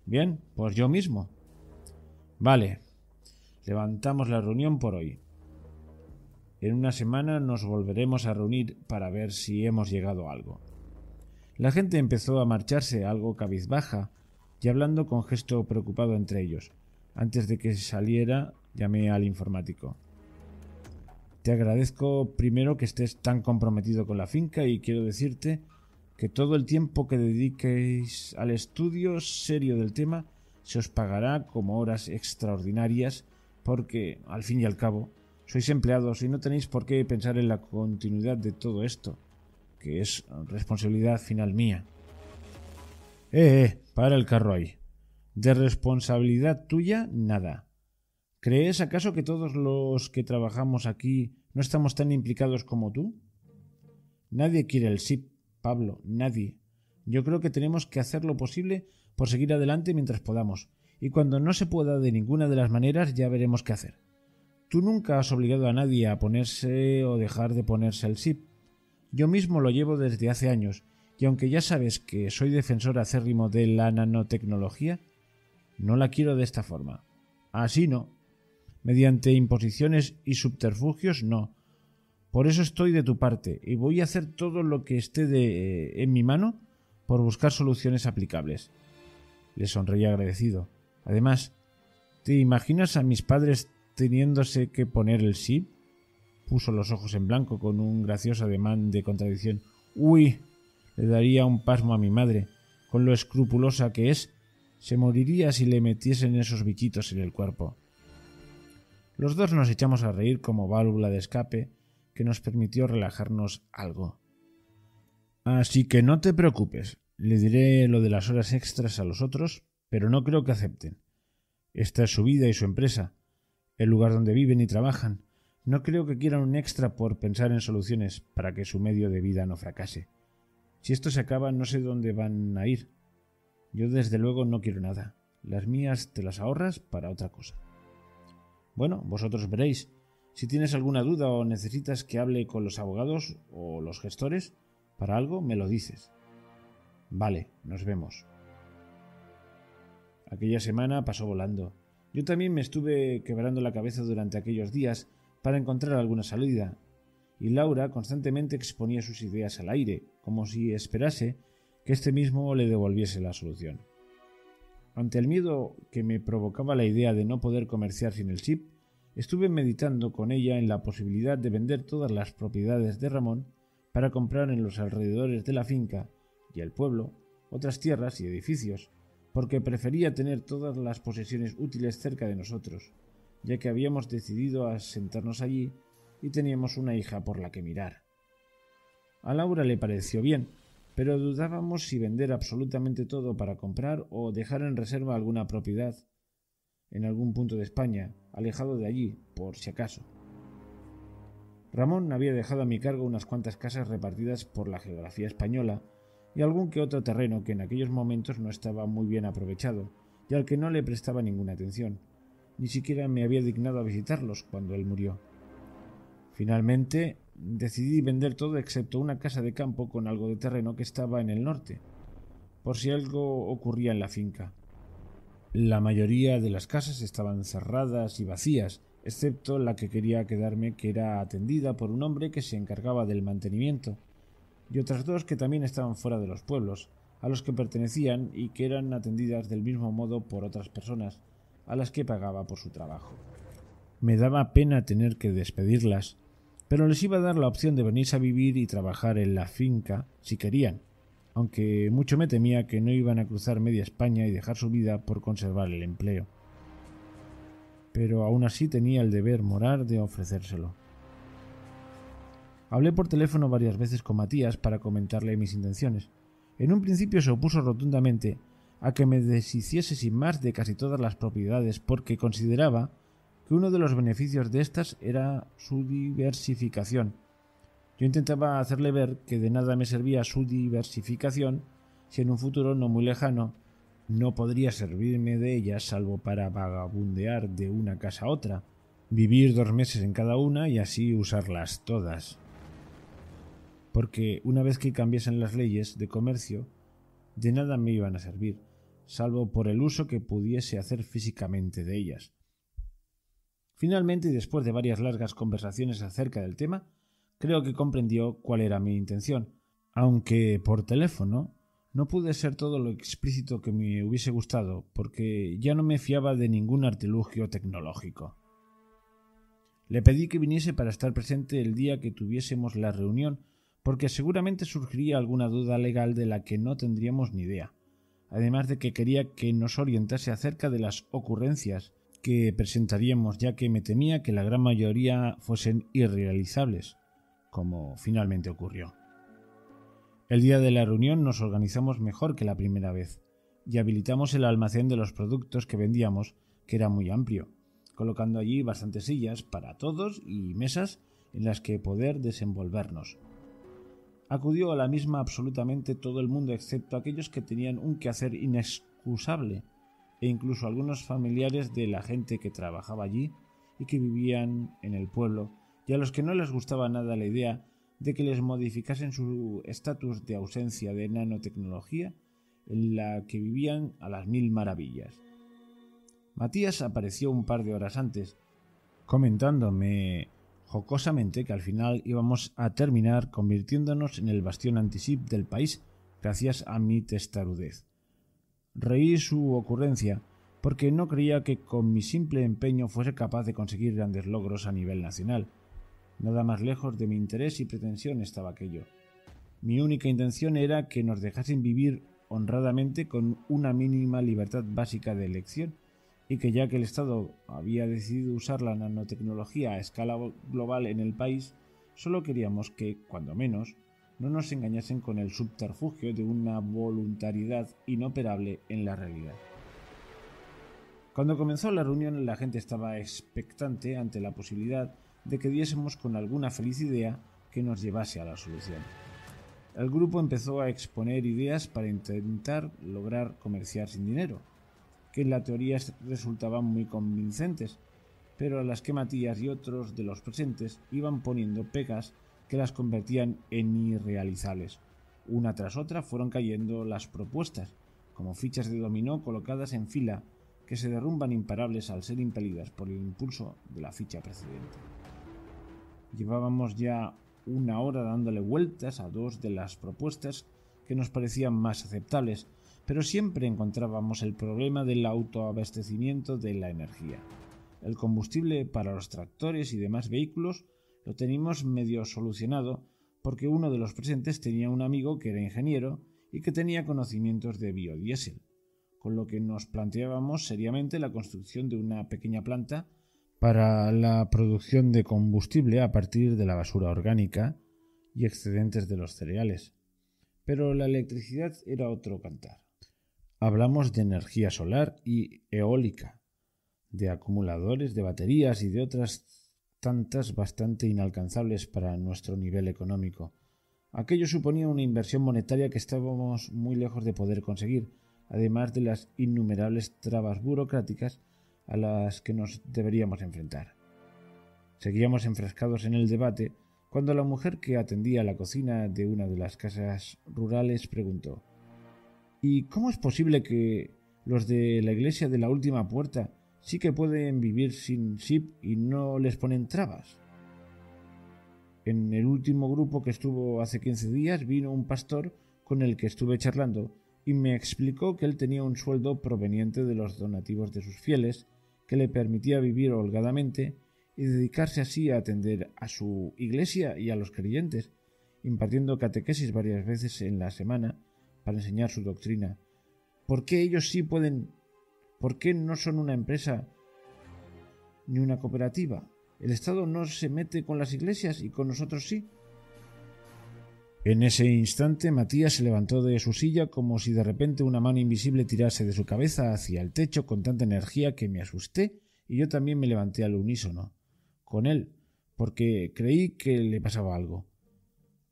Bien, pues yo mismo. Vale, levantamos la reunión por hoy. En una semana nos volveremos a reunir para ver si hemos llegado a algo. La gente empezó a marcharse algo cabizbaja y hablando con gesto preocupado entre ellos. Antes de que saliera, llamé al informático. Te agradezco primero que estés tan comprometido con la finca y quiero decirte que todo el tiempo que dediquéis al estudio serio del tema se os pagará como horas extraordinarias porque, al fin y al cabo, sois empleados y no tenéis por qué pensar en la continuidad de todo esto, que es responsabilidad final mía. Eh, eh, para el carro ahí. De responsabilidad tuya, nada. ¿Crees acaso que todos los que trabajamos aquí no estamos tan implicados como tú? Nadie quiere el SIP, Pablo, nadie. Yo creo que tenemos que hacer lo posible por seguir adelante mientras podamos, y cuando no se pueda de ninguna de las maneras ya veremos qué hacer. Tú nunca has obligado a nadie a ponerse o dejar de ponerse el SIP. Yo mismo lo llevo desde hace años, y aunque ya sabes que soy defensor acérrimo de la nanotecnología, no la quiero de esta forma. Así no. Mediante imposiciones y subterfugios no. Por eso estoy de tu parte y voy a hacer todo lo que esté de, eh, en mi mano por buscar soluciones aplicables. Le sonreí agradecido. Además, ¿te imaginas a mis padres teniéndose que poner el sí? Puso los ojos en blanco con un gracioso ademán de contradicción. Uy, le daría un pasmo a mi madre, con lo escrupulosa que es, se moriría si le metiesen esos bichitos en el cuerpo. Los dos nos echamos a reír como válvula de escape que nos permitió relajarnos algo. Así que no te preocupes, le diré lo de las horas extras a los otros, pero no creo que acepten. Esta es su vida y su empresa, el lugar donde viven y trabajan. No creo que quieran un extra por pensar en soluciones para que su medio de vida no fracase. Si esto se acaba, no sé dónde van a ir. Yo desde luego no quiero nada. Las mías te las ahorras para otra cosa. Bueno, vosotros veréis. Si tienes alguna duda o necesitas que hable con los abogados o los gestores para algo, me lo dices. Vale, nos vemos. Aquella semana pasó volando. Yo también me estuve quebrando la cabeza durante aquellos días para encontrar alguna salida, y Laura constantemente exponía sus ideas al aire, como si esperase que éste mismo le devolviese la solución. Ante el miedo que me provocaba la idea de no poder comerciar sin el chip, estuve meditando con ella en la posibilidad de vender todas las propiedades de Ramón para comprar en los alrededores de la finca y el pueblo otras tierras y edificios, porque prefería tener todas las posesiones útiles cerca de nosotros, ya que habíamos decidido asentarnos allí y teníamos una hija por la que mirar. A Laura le pareció bien, pero dudábamos si vender absolutamente todo para comprar o dejar en reserva alguna propiedad en algún punto de España, alejado de allí, por si acaso. Ramón había dejado a mi cargo unas cuantas casas repartidas por la geografía española y algún que otro terreno que en aquellos momentos no estaba muy bien aprovechado y al que no le prestaba ninguna atención. Ni siquiera me había dignado a visitarlos cuando él murió. Finalmente decidí vender todo excepto una casa de campo con algo de terreno que estaba en el norte, por si algo ocurría en la finca. La mayoría de las casas estaban cerradas y vacías, excepto la que quería quedarme que era atendida por un hombre que se encargaba del mantenimiento, y otras dos que también estaban fuera de los pueblos, a los que pertenecían y que eran atendidas del mismo modo por otras personas, a las que pagaba por su trabajo. Me daba pena tener que despedirlas, pero les iba a dar la opción de venirse a vivir y trabajar en la finca si querían, aunque mucho me temía que no iban a cruzar media España y dejar su vida por conservar el empleo. Pero aún así tenía el deber moral de ofrecérselo. Hablé por teléfono varias veces con Matías para comentarle mis intenciones. En un principio se opuso rotundamente a que me deshiciese sin más de casi todas las propiedades porque consideraba que uno de los beneficios de estas era su diversificación. Yo intentaba hacerle ver que de nada me servía su diversificación si en un futuro no muy lejano no podría servirme de ellas salvo para vagabundear de una casa a otra, vivir dos meses en cada una y así usarlas todas. Porque una vez que cambiasen las leyes de comercio, de nada me iban a servir, salvo por el uso que pudiese hacer físicamente de ellas. Finalmente, y después de varias largas conversaciones acerca del tema, creo que comprendió cuál era mi intención, aunque por teléfono no pude ser todo lo explícito que me hubiese gustado, porque ya no me fiaba de ningún artilugio tecnológico. Le pedí que viniese para estar presente el día que tuviésemos la reunión, porque seguramente surgiría alguna duda legal de la que no tendríamos ni idea, además de que quería que nos orientase acerca de las ocurrencias que presentaríamos, ya que me temía que la gran mayoría fuesen irrealizables, como finalmente ocurrió. El día de la reunión nos organizamos mejor que la primera vez y habilitamos el almacén de los productos que vendíamos, que era muy amplio, colocando allí bastantes sillas para todos y mesas en las que poder desenvolvernos. Acudió a la misma absolutamente todo el mundo excepto aquellos que tenían un quehacer inexcusable e incluso algunos familiares de la gente que trabajaba allí y que vivían en el pueblo, y a los que no les gustaba nada la idea de que les modificasen su estatus de ausencia de nanotecnología en la que vivían a las mil maravillas. Matías apareció un par de horas antes, comentándome jocosamente que al final íbamos a terminar convirtiéndonos en el bastión antisip del país gracias a mi testarudez. Reí su ocurrencia, porque no creía que con mi simple empeño fuese capaz de conseguir grandes logros a nivel nacional. Nada más lejos de mi interés y pretensión estaba aquello. Mi única intención era que nos dejasen vivir honradamente con una mínima libertad básica de elección y que ya que el Estado había decidido usar la nanotecnología a escala global en el país, solo queríamos que, cuando menos, no nos engañasen con el subterfugio de una voluntariedad inoperable en la realidad. Cuando comenzó la reunión la gente estaba expectante ante la posibilidad de que diésemos con alguna feliz idea que nos llevase a la solución. El grupo empezó a exponer ideas para intentar lograr comerciar sin dinero, que en la teoría resultaban muy convincentes, pero a las que Matías y otros de los presentes iban poniendo pegas que las convertían en irrealizables. Una tras otra fueron cayendo las propuestas, como fichas de dominó colocadas en fila, que se derrumban imparables al ser impelidas por el impulso de la ficha precedente. Llevábamos ya una hora dándole vueltas a dos de las propuestas que nos parecían más aceptables, pero siempre encontrábamos el problema del autoabastecimiento de la energía. El combustible para los tractores y demás vehículos lo teníamos medio solucionado porque uno de los presentes tenía un amigo que era ingeniero y que tenía conocimientos de biodiesel, con lo que nos planteábamos seriamente la construcción de una pequeña planta para la producción de combustible a partir de la basura orgánica y excedentes de los cereales. Pero la electricidad era otro cantar. Hablamos de energía solar y eólica, de acumuladores, de baterías y de otras tantas bastante inalcanzables para nuestro nivel económico. Aquello suponía una inversión monetaria que estábamos muy lejos de poder conseguir, además de las innumerables trabas burocráticas a las que nos deberíamos enfrentar. Seguíamos enfrascados en el debate cuando la mujer que atendía la cocina de una de las casas rurales preguntó ¿Y cómo es posible que los de la iglesia de la última puerta sí que pueden vivir sin SIP y no les ponen trabas. En el último grupo que estuvo hace 15 días vino un pastor con el que estuve charlando y me explicó que él tenía un sueldo proveniente de los donativos de sus fieles que le permitía vivir holgadamente y dedicarse así a atender a su iglesia y a los creyentes, impartiendo catequesis varias veces en la semana para enseñar su doctrina. ¿Por qué ellos sí pueden? ¿Por qué no son una empresa ni una cooperativa? ¿El Estado no se mete con las iglesias y con nosotros sí? En ese instante Matías se levantó de su silla como si de repente una mano invisible tirase de su cabeza hacia el techo con tanta energía que me asusté y yo también me levanté al unísono con él, porque creí que le pasaba algo.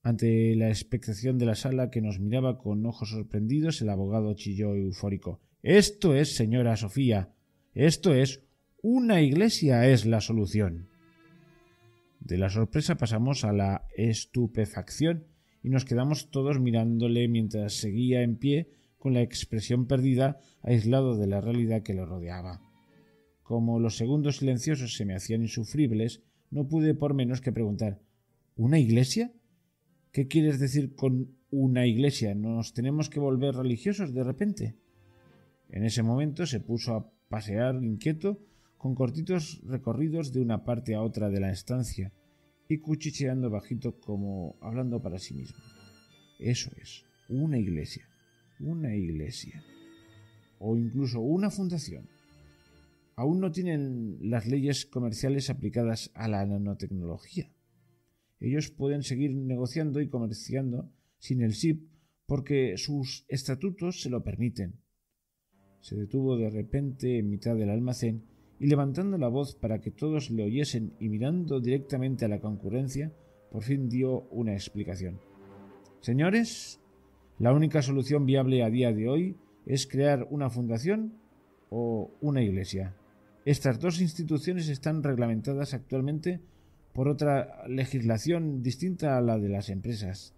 Ante la expectación de la sala que nos miraba con ojos sorprendidos, el abogado chilló eufórico. Esto es, señora Sofía, esto es, una iglesia es la solución. De la sorpresa pasamos a la estupefacción y nos quedamos todos mirándole mientras seguía en pie con la expresión perdida, aislado de la realidad que lo rodeaba. Como los segundos silenciosos se me hacían insufribles, no pude por menos que preguntar ¿Una iglesia? ¿Qué quieres decir con una iglesia? ¿Nos tenemos que volver religiosos de repente? En ese momento se puso a pasear inquieto con cortitos recorridos de una parte a otra de la estancia, y cuchicheando bajito como hablando para sí mismo. Eso es, una iglesia, una iglesia, o incluso una fundación. Aún no tienen las leyes comerciales aplicadas a la nanotecnología. Ellos pueden seguir negociando y comerciando sin el SIP porque sus estatutos se lo permiten. Se detuvo de repente en mitad del almacén y levantando la voz para que todos le oyesen y mirando directamente a la concurrencia, por fin dio una explicación. Señores, la única solución viable a día de hoy es crear una fundación o una iglesia. Estas dos instituciones están reglamentadas actualmente por otra legislación distinta a la de las empresas.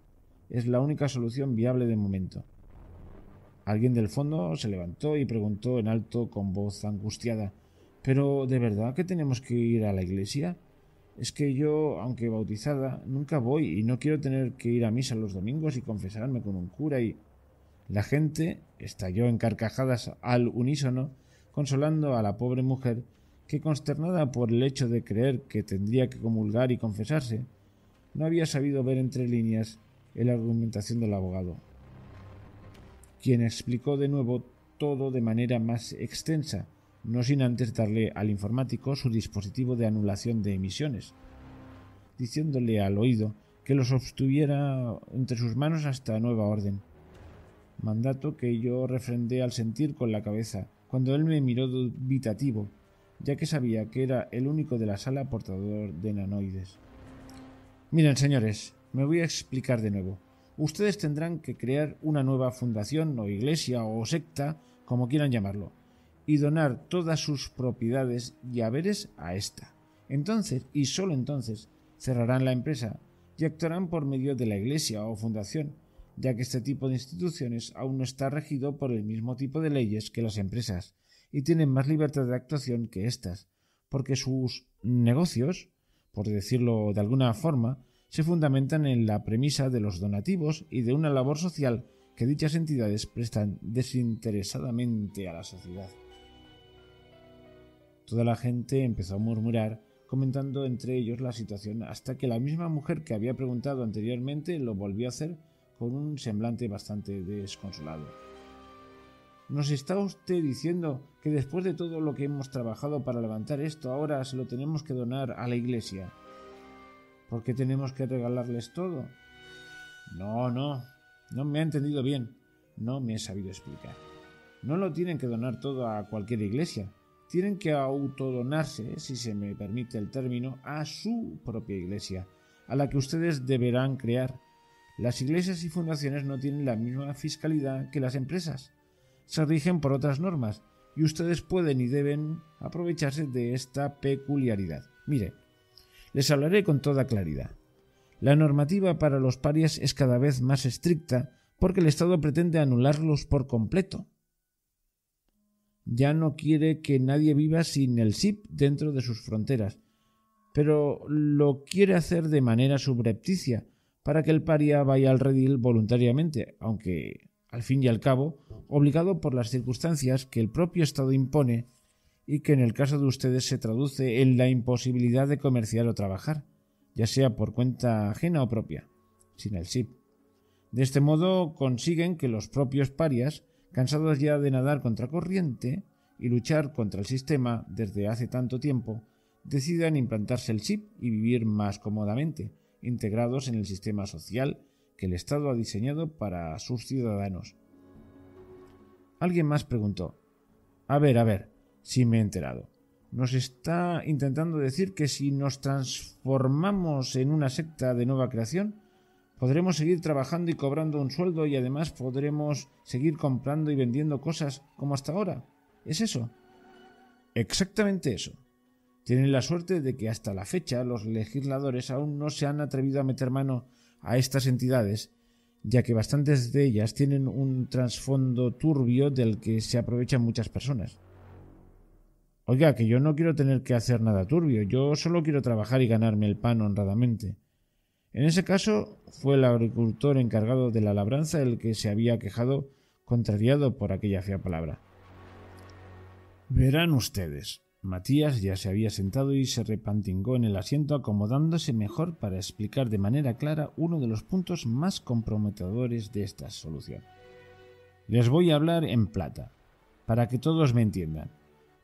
Es la única solución viable de momento. Alguien del fondo se levantó y preguntó en alto con voz angustiada pero ¿de verdad que tenemos que ir a la iglesia? Es que yo, aunque bautizada, nunca voy y no quiero tener que ir a misa los domingos y confesarme con un cura y... La gente estalló en carcajadas al unísono, consolando a la pobre mujer, que consternada por el hecho de creer que tendría que comulgar y confesarse, no había sabido ver entre líneas la argumentación del abogado, quien explicó de nuevo todo de manera más extensa, no sin antes darle al informático su dispositivo de anulación de emisiones, diciéndole al oído que los obtuviera entre sus manos hasta nueva orden. Mandato que yo refrendé al sentir con la cabeza, cuando él me miró dubitativo, ya que sabía que era el único de la sala portador de nanoides. Miren, señores, me voy a explicar de nuevo. Ustedes tendrán que crear una nueva fundación o iglesia o secta, como quieran llamarlo, y donar todas sus propiedades y haberes a ésta. Entonces, y sólo entonces, cerrarán la empresa y actuarán por medio de la Iglesia o fundación, ya que este tipo de instituciones aún no está regido por el mismo tipo de leyes que las empresas y tienen más libertad de actuación que éstas, porque sus negocios, por decirlo de alguna forma, se fundamentan en la premisa de los donativos y de una labor social que dichas entidades prestan desinteresadamente a la sociedad. Toda la gente empezó a murmurar, comentando entre ellos la situación, hasta que la misma mujer que había preguntado anteriormente lo volvió a hacer con un semblante bastante desconsolado. ¿Nos está usted diciendo que después de todo lo que hemos trabajado para levantar esto, ahora se lo tenemos que donar a la iglesia? ¿Por qué tenemos que regalarles todo? No, no, no me ha entendido bien. No me he sabido explicar. No lo tienen que donar todo a cualquier iglesia tienen que autodonarse, si se me permite el término, a su propia iglesia, a la que ustedes deberán crear. Las iglesias y fundaciones no tienen la misma fiscalidad que las empresas. Se rigen por otras normas y ustedes pueden y deben aprovecharse de esta peculiaridad. Mire, les hablaré con toda claridad. La normativa para los parias es cada vez más estricta porque el Estado pretende anularlos por completo ya no quiere que nadie viva sin el SIP dentro de sus fronteras, pero lo quiere hacer de manera subrepticia, para que el paria vaya al redil voluntariamente, aunque, al fin y al cabo, obligado por las circunstancias que el propio Estado impone y que en el caso de ustedes se traduce en la imposibilidad de comerciar o trabajar, ya sea por cuenta ajena o propia, sin el SIP. De este modo consiguen que los propios parias, cansados ya de nadar contra corriente y luchar contra el sistema desde hace tanto tiempo, decidan implantarse el SIP y vivir más cómodamente, integrados en el sistema social que el Estado ha diseñado para sus ciudadanos. Alguien más preguntó A ver, a ver, si me he enterado. Nos está intentando decir que si nos transformamos en una secta de nueva creación, podremos seguir trabajando y cobrando un sueldo y además podremos seguir comprando y vendiendo cosas como hasta ahora. ¿Es eso? Exactamente eso. Tienen la suerte de que hasta la fecha los legisladores aún no se han atrevido a meter mano a estas entidades, ya que bastantes de ellas tienen un trasfondo turbio del que se aprovechan muchas personas. Oiga, que yo no quiero tener que hacer nada turbio, yo solo quiero trabajar y ganarme el pan honradamente. En ese caso fue el agricultor encargado de la labranza el que se había quejado, contrariado por aquella fea palabra. Verán ustedes, Matías ya se había sentado y se repantingó en el asiento acomodándose mejor para explicar de manera clara uno de los puntos más comprometedores de esta solución. Les voy a hablar en plata, para que todos me entiendan.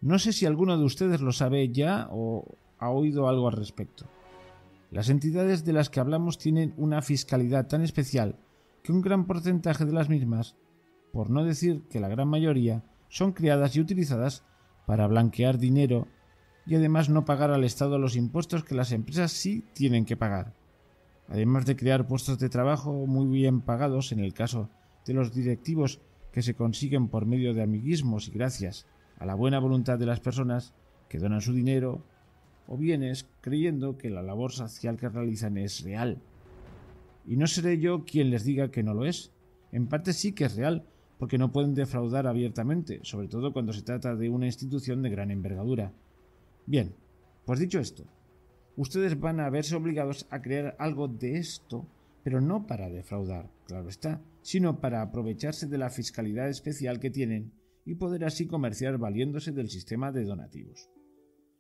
No sé si alguno de ustedes lo sabe ya o ha oído algo al respecto. Las entidades de las que hablamos tienen una fiscalidad tan especial que un gran porcentaje de las mismas, por no decir que la gran mayoría, son criadas y utilizadas para blanquear dinero y además no pagar al Estado los impuestos que las empresas sí tienen que pagar. Además de crear puestos de trabajo muy bien pagados en el caso de los directivos que se consiguen por medio de amiguismos y gracias a la buena voluntad de las personas que donan su dinero o bienes creyendo que la labor social que realizan es real. Y no seré yo quien les diga que no lo es. En parte sí que es real, porque no pueden defraudar abiertamente, sobre todo cuando se trata de una institución de gran envergadura. Bien, pues dicho esto, ustedes van a verse obligados a crear algo de esto, pero no para defraudar, claro está, sino para aprovecharse de la fiscalidad especial que tienen y poder así comerciar valiéndose del sistema de donativos.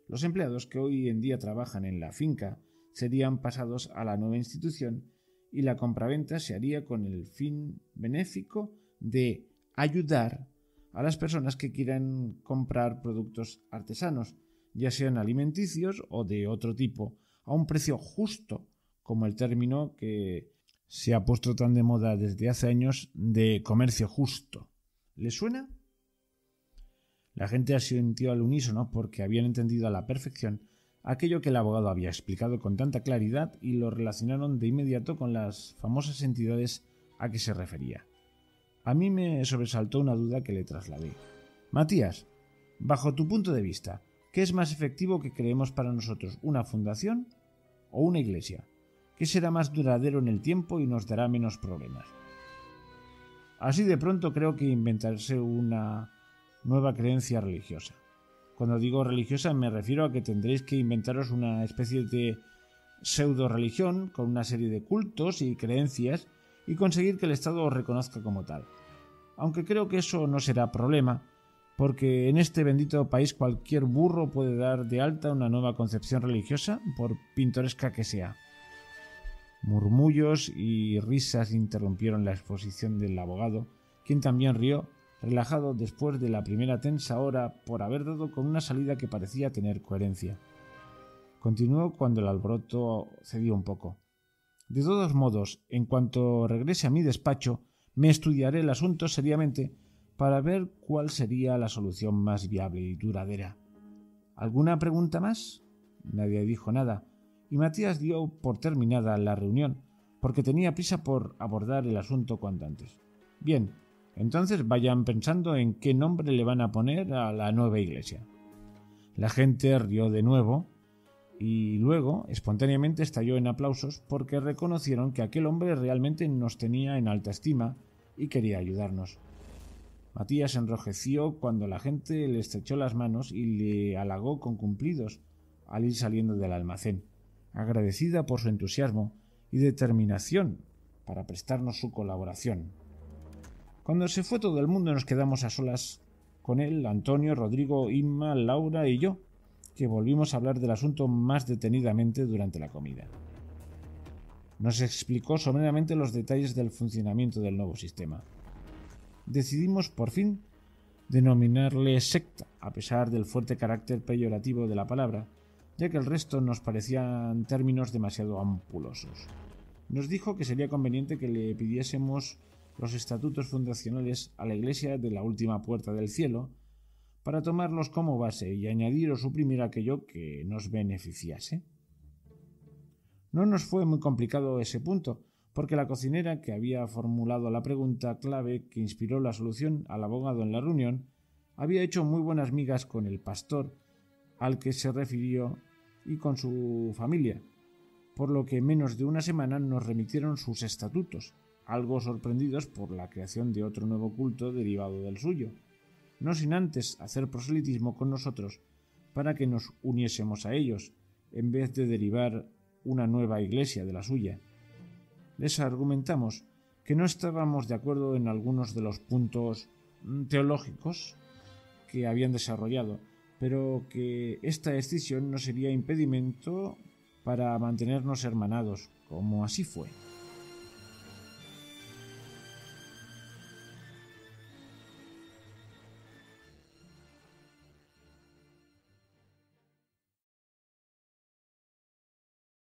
Los empleados que hoy en día trabajan en la finca serían pasados a la nueva institución y la compraventa se haría con el fin benéfico de ayudar a las personas que quieran comprar productos artesanos, ya sean alimenticios o de otro tipo, a un precio justo, como el término que se ha puesto tan de moda desde hace años de comercio justo. ¿Le suena? La gente asintió al unísono porque habían entendido a la perfección aquello que el abogado había explicado con tanta claridad y lo relacionaron de inmediato con las famosas entidades a que se refería. A mí me sobresaltó una duda que le trasladé. Matías, bajo tu punto de vista, ¿qué es más efectivo que creemos para nosotros, una fundación o una iglesia? ¿Qué será más duradero en el tiempo y nos dará menos problemas? Así de pronto creo que inventarse una nueva creencia religiosa. Cuando digo religiosa me refiero a que tendréis que inventaros una especie de pseudo religión con una serie de cultos y creencias y conseguir que el Estado os reconozca como tal. Aunque creo que eso no será problema, porque en este bendito país cualquier burro puede dar de alta una nueva concepción religiosa, por pintoresca que sea. Murmullos y risas interrumpieron la exposición del abogado, quien también rió, relajado después de la primera tensa hora por haber dado con una salida que parecía tener coherencia. Continuó cuando el alboroto cedió un poco. De todos modos, en cuanto regrese a mi despacho, me estudiaré el asunto seriamente para ver cuál sería la solución más viable y duradera. ¿Alguna pregunta más? Nadie dijo nada, y Matías dio por terminada la reunión, porque tenía prisa por abordar el asunto cuanto antes. Bien, entonces vayan pensando en qué nombre le van a poner a la nueva iglesia. La gente rió de nuevo, y luego espontáneamente estalló en aplausos porque reconocieron que aquel hombre realmente nos tenía en alta estima y quería ayudarnos. Matías enrojeció cuando la gente le estrechó las manos y le halagó con cumplidos al ir saliendo del almacén, agradecida por su entusiasmo y determinación para prestarnos su colaboración. Cuando se fue todo el mundo nos quedamos a solas con él Antonio, Rodrigo, Inma, Laura y yo, que volvimos a hablar del asunto más detenidamente durante la comida. Nos explicó someramente los detalles del funcionamiento del nuevo sistema. Decidimos por fin denominarle secta, a pesar del fuerte carácter peyorativo de la palabra, ya que el resto nos parecían términos demasiado ampulosos. Nos dijo que sería conveniente que le pidiésemos los estatutos fundacionales a la Iglesia de la Última Puerta del Cielo, para tomarlos como base y añadir o suprimir aquello que nos beneficiase. No nos fue muy complicado ese punto, porque la cocinera que había formulado la pregunta clave que inspiró la solución al abogado en la reunión había hecho muy buenas migas con el pastor al que se refirió y con su familia, por lo que en menos de una semana nos remitieron sus estatutos, algo sorprendidos por la creación de otro nuevo culto derivado del suyo, no sin antes hacer proselitismo con nosotros para que nos uniésemos a ellos, en vez de derivar una nueva iglesia de la suya. Les argumentamos que no estábamos de acuerdo en algunos de los puntos mm, teológicos que habían desarrollado, pero que esta decisión no sería impedimento para mantenernos hermanados, como así fue.